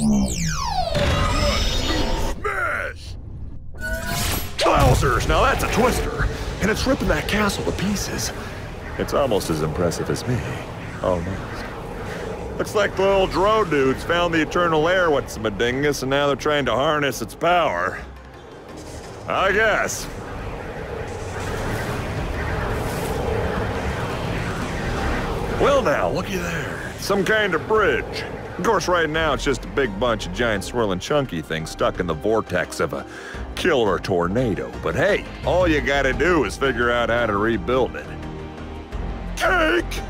Smash! Now that's a twister. And it's ripping that castle to pieces. It's almost as impressive as me. Almost. Looks like the little Drow dudes found the eternal air what's the dingus, and now they're trying to harness its power. I guess. Well now, looky there. Some kind of bridge. Of course, right now it's just a big bunch of giant swirling chunky things stuck in the vortex of a killer tornado. But hey, all you gotta do is figure out how to rebuild it. Cake!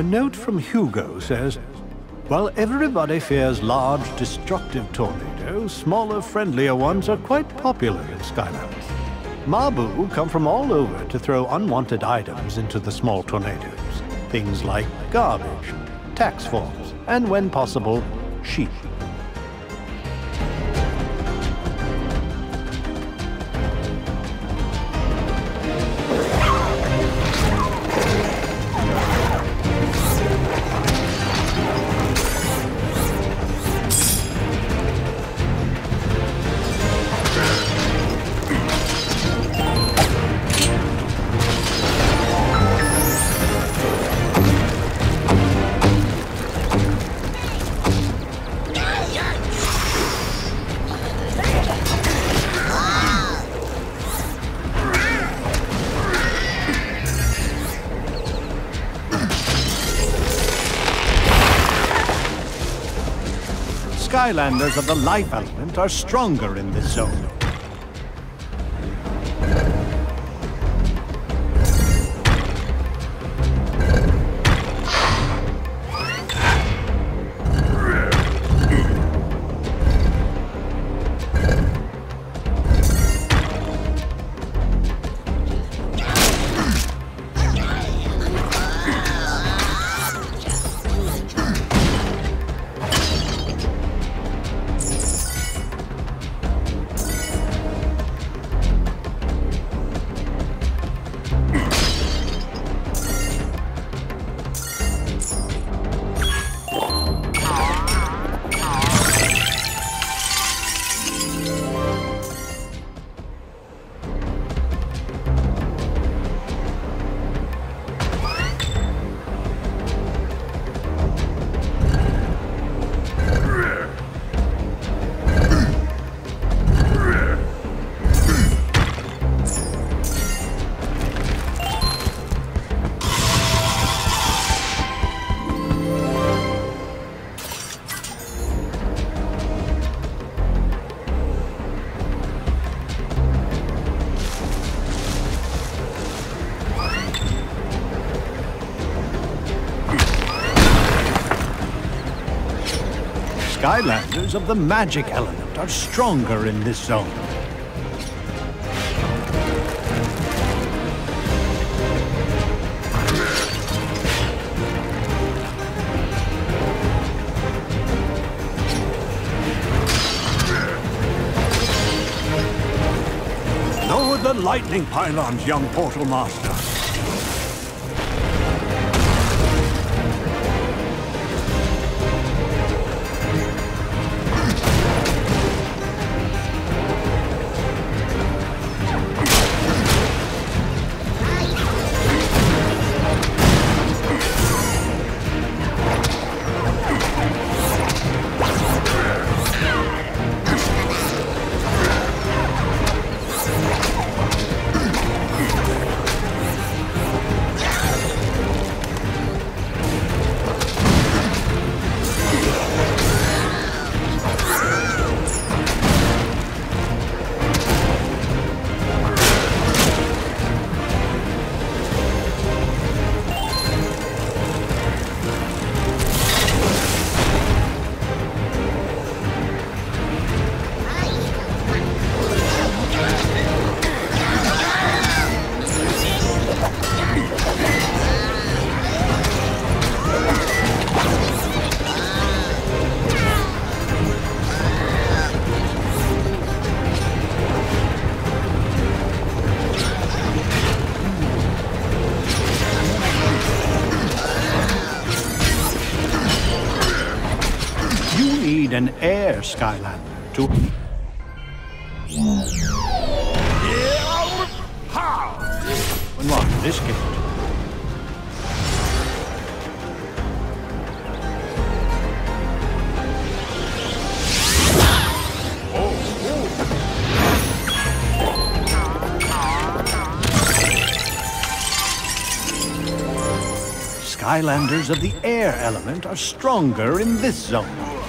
A note from Hugo says, While everybody fears large, destructive tornadoes, smaller, friendlier ones are quite popular in Skylands. Mabu come from all over to throw unwanted items into the small tornadoes. Things like garbage, tax forms, and when possible, sheep. Skylanders of the life element are stronger in this zone. Skylanders of the magic element are stronger in this zone. Lower the lightning pylons, young Portal Master. Air Skylander to... Unlock this gate. Skylanders of the air element are stronger in this zone.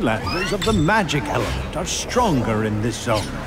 Skylanders of the magic element are stronger in this zone.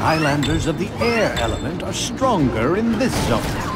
Skylanders of the air element are stronger in this zone.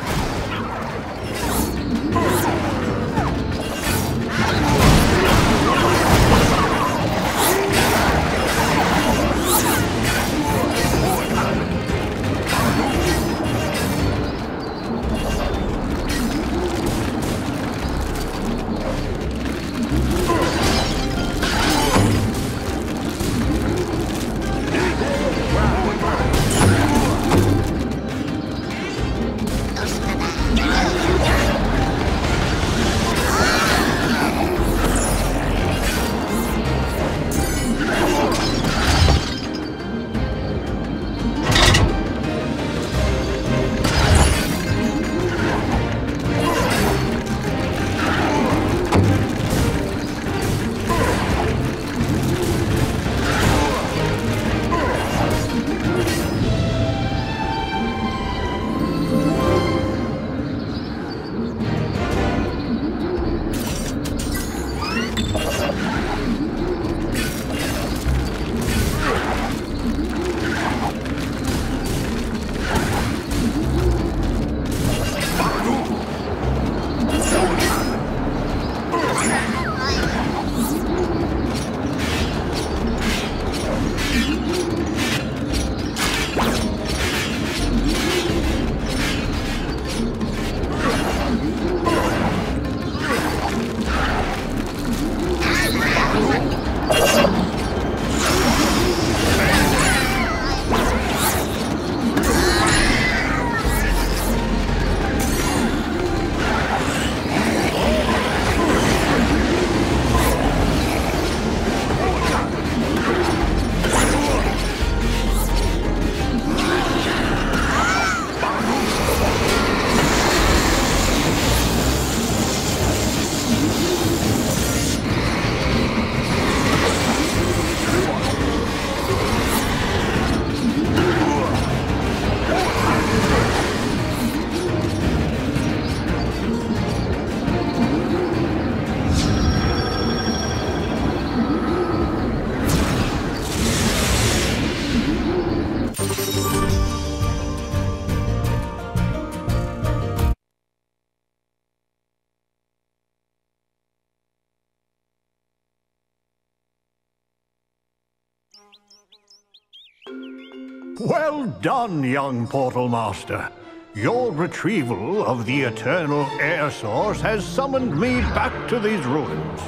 Well done, young Portal Master. Your retrieval of the Eternal Air Source has summoned me back to these ruins.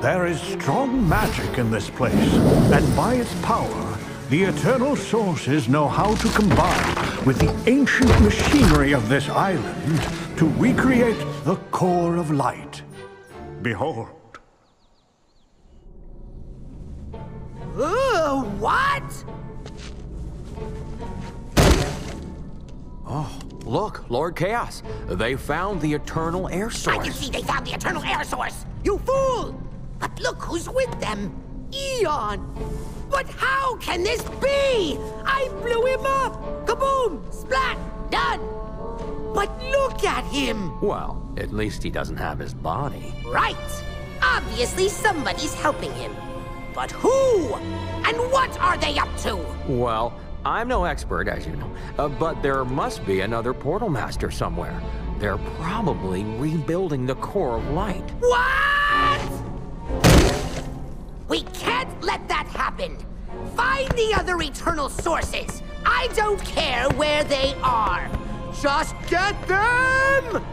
There is strong magic in this place, and by its power, the Eternal Sources know how to combine with the ancient machinery of this island to recreate the core of light. Behold. Ooh, what? Oh, look, Lord Kaos. They found the Eternal Air Source. I can see they found the Eternal Air Source! You fool! But look who's with them! Eon! But how can this be? I blew him up! Kaboom! Splat! Done! But look at him! Well, at least he doesn't have his body. Right! Obviously somebody's helping him. But who? And what are they up to? Well, I'm no expert, as you know, uh, but there must be another Portal Master somewhere. They're probably rebuilding the core of light. What? We can't let that happen. Find the other eternal sources. I don't care where they are. Just get them!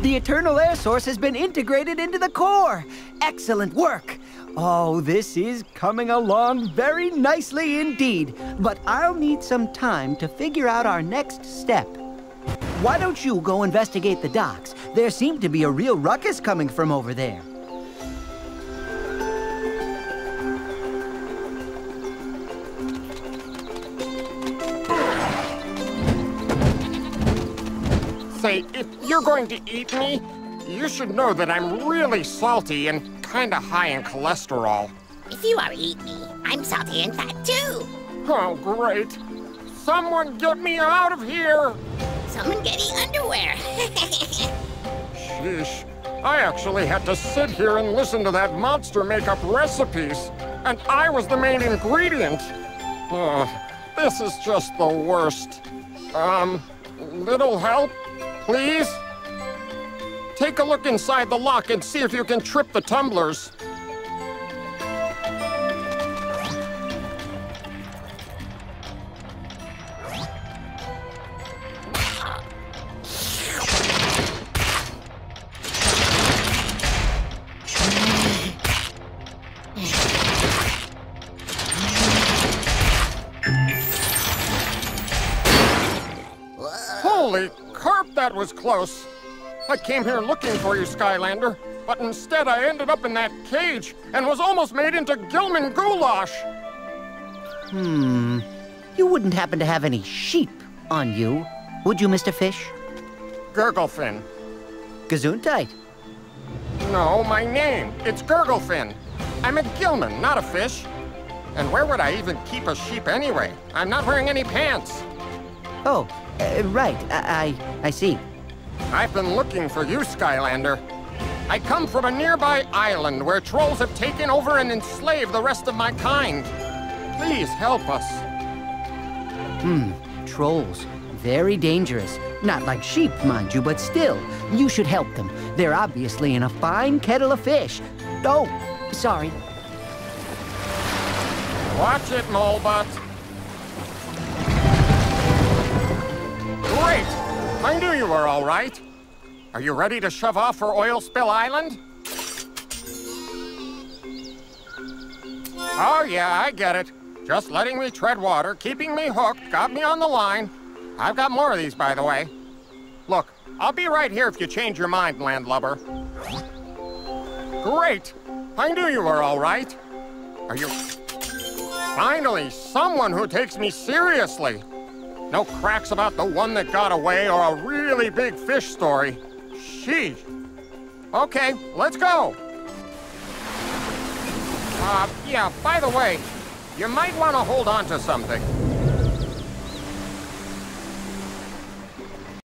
The Eternal Air Source has been integrated into the core. Excellent work. Oh, this is coming along very nicely indeed. But I'll need some time to figure out our next step. Why don't you go investigate the docks? There seemed to be a real ruckus coming from over there. Say, if you're going to eat me, you should know that I'm really salty and kinda high in cholesterol. If you are eat me, I'm salty and fat too. Oh, great. Someone get me out of here! Someone get getting underwear. Sheesh. I actually had to sit here and listen to that monster make up recipes, and I was the main ingredient. Oh, this is just the worst. Um, little help, please? Take a look inside the lock and see if you can trip the tumblers. Holy carp, that was close! I came here looking for you, Skylander, but instead I ended up in that cage and was almost made into Gillman goulash! Hmm. You wouldn't happen to have any sheep on you, would you, Mr. Fish? Gurglefin. Gesundheit. No, my name. It's Gurglefin. I'm a Gillman, not a fish. And where would I even keep a sheep anyway? I'm not wearing any pants. Oh, uh, right. I, I I see. I've been looking for you, Skylander. I come from a nearby island where trolls have taken over and enslaved the rest of my kind. Please help us. Hmm. Trolls. Very dangerous. Not like sheep, mind you, but still. You should help them. They're obviously in a fine kettle of fish. Oh, sorry. Watch it, Molebot. I knew you were all right. Are you ready to shove off for Oil Spill Island? Oh, yeah, I get it. Just letting me tread water, keeping me hooked, got me on the line. I've got more of these, by the way. Look, I'll be right here if you change your mind, landlubber. Great! I knew you were all right. Are you... Finally, someone who takes me seriously. No cracks about the one that got away or a really big fish story. Sheesh. Okay, let's go. Uh, yeah, by the way, you might want to hold on to something.